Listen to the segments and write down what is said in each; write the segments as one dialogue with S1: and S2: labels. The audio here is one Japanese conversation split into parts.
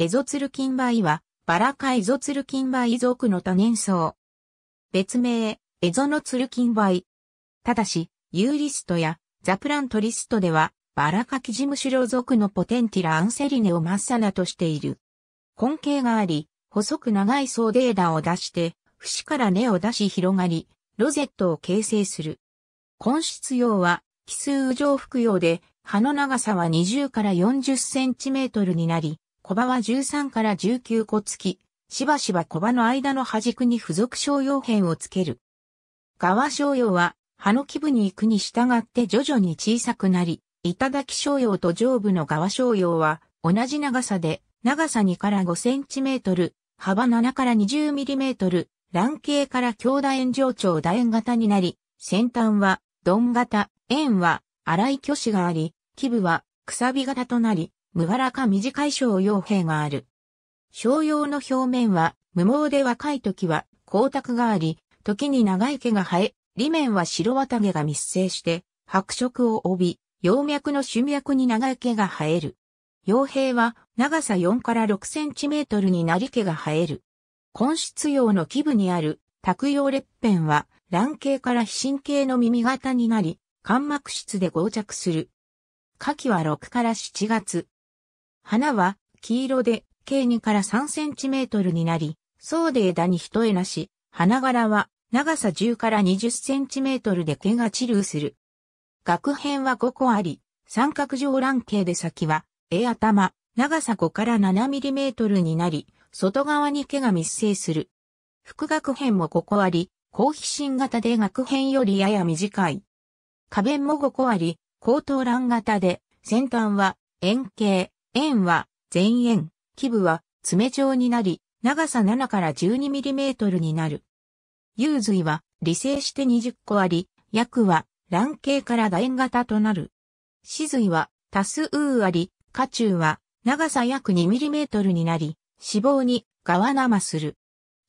S1: エゾツルキンバイは、バラ科エゾツルキンバイ属の多年草。別名、エゾノツルキンバイ。ただし、 YList や The Plant List では、バラ科キジムシロ属の Potentilla anserina を正名としている。根茎があり、細く長い走出枝を出して、節から根を出し広がり、ロゼットを形成する。根出葉は、奇数羽状複葉で、葉の長さは20から40センチメートルになり、小葉は13から19個付き、しばしば小葉の間の端くに付属商用片をつける。側商用は、葉の基部に行くに従って徐々に小さくなり、頂き商用と上部の側商用は、同じ長さで、長さ2から5センチメートル、幅7から20ミリメートル、卵形から強楕円上長楕円型になり、先端は、鈍型、円は、粗い巨子があり、基部は、くさび型となり、無柄か短い小葉兵がある。小葉の表面は、無毛で若い時は、光沢があり、時に長い毛が生え、裏面は白綿毛が密生して、白色を帯び、葉脈の主脈に長い毛が生える。葉兵は長さ4から6センチメートルになり毛が生える。根質葉の基部にある卓葉裂片は卵形から非神経の耳型になり、間膜質で合着する。夏季は6から7月。花は黄色で計2から3センチメートルになり、層で枝に一重なし、花柄は長さ10から20センチメートルで毛が治癒する。学片は5個あり、三角状卵形で先は、絵頭、長さ5から7ミリメートルになり、外側に毛が密生する。副学片も5個あり、高皮心型で学片よりやや短い。花弁も5個あり、高等卵型で、先端は円形、円は前円、基部は爪状になり、長さ7から12ミリメートルになる。幽髄は離生して20個あり、薬は卵形から楕円型となる。死髄は多数あり、花中は長さ約2ミリメートルになり、脂肪に側生する。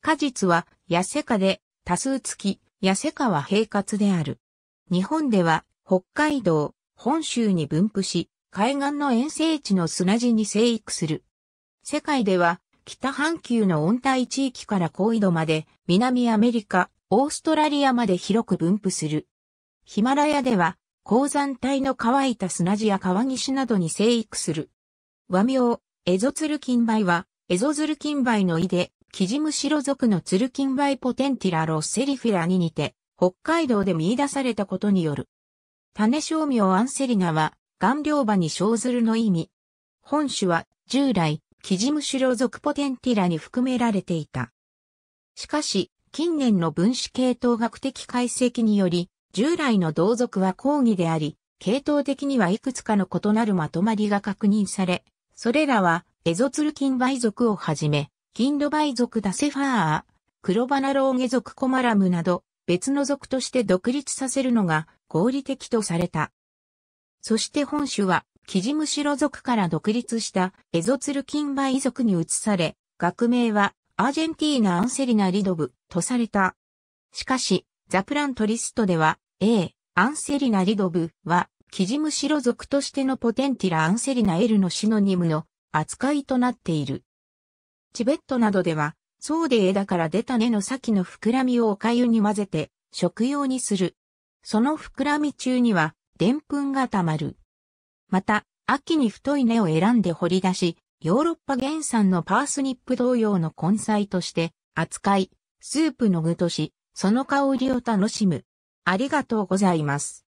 S1: 果実は痩せ科で多数付き、痩せ科は平滑である。日本では北海道、本州に分布し、海岸の塩性地の砂地に生育する。世界では北半球の温帯地域から高緯度まで南アメリカ、オーストラリアまで広く分布する。ヒマラヤでは高山帯の乾いた砂地や川岸などに生育する。和名、エゾツルキンバイは、エゾズルキンバイの胃で、キジムシロ属のツルキンバイ Potentilla rosulifera に似て、北海道で見出されたことによる。種商名アンセリナは、顔料場に生ずるの意味。本種は従来、キジムシロ属ポテンティラに含められていた。しかし、近年の分子系統学的解析により、従来の同族は講義であり、系統的にはいくつかの異なるまとまりが確認され、それらはエゾツルキンバイ族をはじめ、キンドバイ族ダセファー、黒バナローゲ族コマラムなど、別の族として独立させるのが合理的とされた。そして本種は、キジムシロ族から独立したエゾツルキンバイ族に移され、学名はアージェンティーナ・アンセリナ・リドブとされた。しかし、ザプラントリストでは、A、アンセリナ・リドブは、キジムシロ族としてのポテンティラ・アンセリナ・エルのシノニムの扱いとなっている。チベットなどでは、そうで枝から出た根の先の膨らみをお粥に混ぜて食用にする。その膨らみ中には、でんぷんが溜まる。また、秋に太い根を選んで掘り出し、ヨーロッパ原産のパースニップ同様の根菜として扱い、スープの具とし、その香りを楽しむ。ありがとうございます。